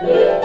Yeah.